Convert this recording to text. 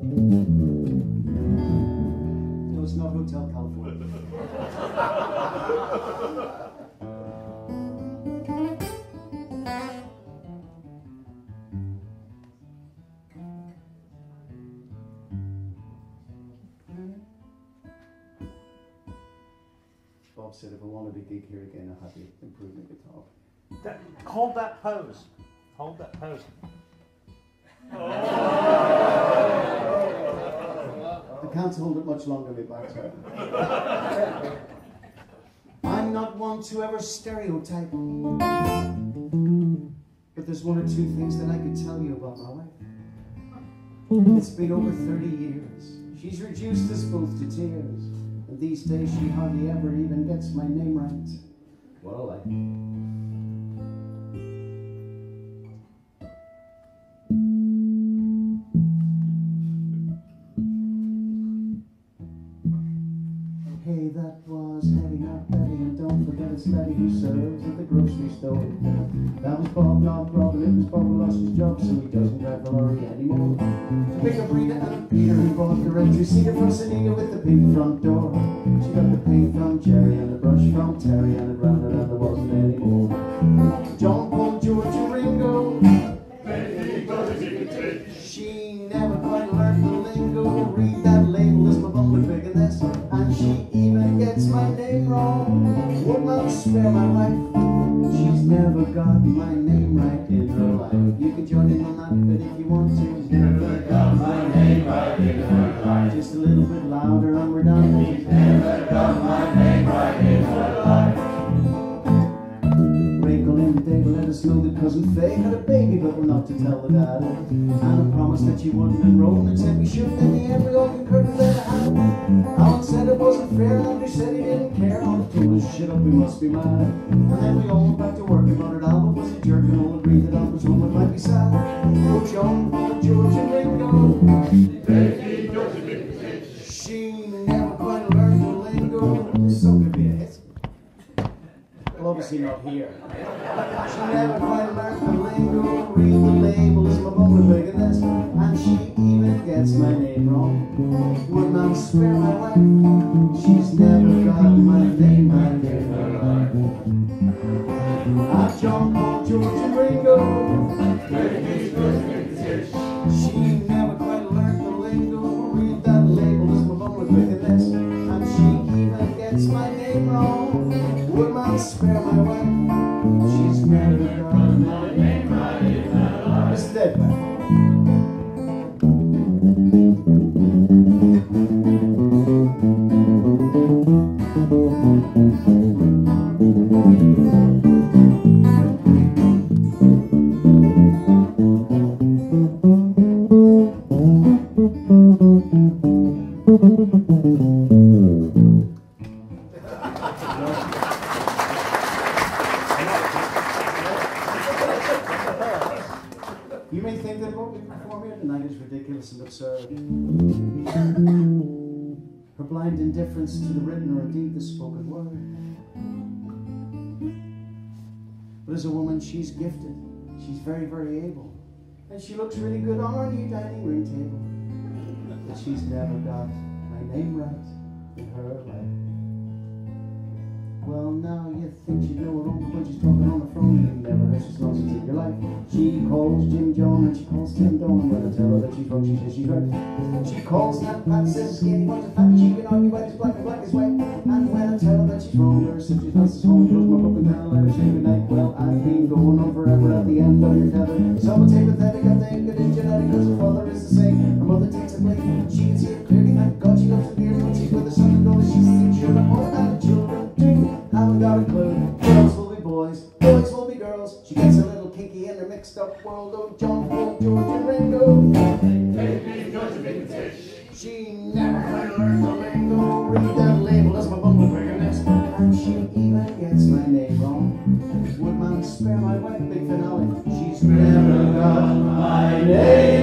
No, it's not Hotel California. Bob said if I wanted a gig here again, I had to improve my guitar. That, hold that pose. Hold that pose. Oh. I can't hold it much longer, my back's I'm not one to ever stereotype. But there's one or two things that I could tell you about my wife. It's been over 30 years. She's reduced us both to tears. And these days she hardly ever even gets my name right. Well, I... and Betty who serves at the grocery store. That was Bob, not Rob, and it was Bob who lost his job, so he doesn't drive the lorry anymore. To pick up Rita and Peter who bought the red two-seater from Senega with the pink front door. She got the paint from Jerry and the brush from Terry, and it rounded and there wasn't any more. John, Paul, George, and Ringo. Would spare my wife. She's never got my name right in her life. You can join in on that but if you want to. Never got my name right in her life. Just a little bit louder and we're done. She's never got my name right in her life. Wrinkle in the day to let us know that cousin Faye had a baby, but we're not to tell the dad. And Anna promised that she wouldn't enroll and said we shouldn't. In the end, we all concurred Alan said it wasn't fair, and Andrew said he didn't care. Alan told us shit up, we must be mad. And then we all went back to work and muttered Albert was a jerk, and all agreed that home it might be sad. Oh, John, Paul, George, and Ringo. She never quite learned the lingo. So could be a hit. Well, obviously not here. She never quite learned the lingo, read the labels, my bone big in this, and she even gets my name wrong. Would not spare my life, she's never You may think that what we perform here tonight is ridiculous and absurd. Her blind indifference to the written or indeed the spoken word. But as a woman, she's gifted. She's very, very able. And she looks really good on our new dining room table. She's never got my name right in her life. Well, now you think you know her own, but when she's talking on the phone, you never heard such nonsense in your life. She calls Jim John and she calls Tim Don. When I tell her that she's wrong, she says she's right. She calls Nat Pat, says skinny, wants a fat, she argue why it's black and black is white. And when I tell her that she's wrong, her sister passes home, close my book and her let her say goodnight. Well, I've been going on forever at the end of your tether. Some would say pathetic, I think it is genetic, cause her father is the same. Her mother takes a blame, she can see it clearly, thank God she loves the beard. When she's with her son and daughter, she's thinks you're the mother and the children finally got a clue. Girls will be boys, boys will be girls. She gets a little kinky in the mixed up world of John, Paul, George, and Ringo. Take me, George, and Tish. She never quite learned the lingo. Read that label as my bumble biggerness. And she even gets my name wrong. Woodman, spare my wife, big finale. She's never got my name.